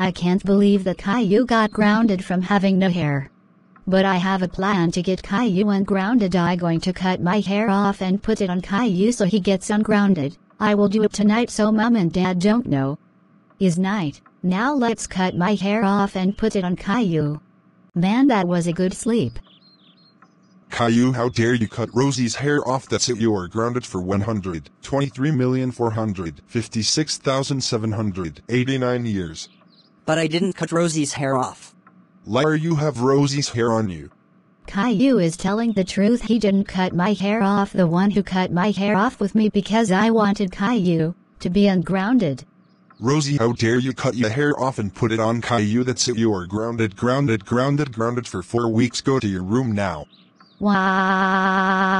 I can't believe that Caillou got grounded from having no hair. But I have a plan to get Caillou ungrounded. I going to cut my hair off and put it on Caillou so he gets ungrounded. I will do it tonight so mom and dad don't know. Is night. Now let's cut my hair off and put it on Caillou. Man that was a good sleep. Caillou, how dare you cut Rosie's hair off? That's it. You are grounded for 123,456,789 years. But I didn't cut Rosie's hair off. Liar, you have Rosie's hair on you. Caillou is telling the truth. He didn't cut my hair off. The one who cut my hair off with me because I wanted Caillou to be ungrounded. Rosie, how dare you cut your hair off and put it on Caillou? That's it. You are grounded, grounded, grounded, grounded for four weeks. Go to your room now. Wow.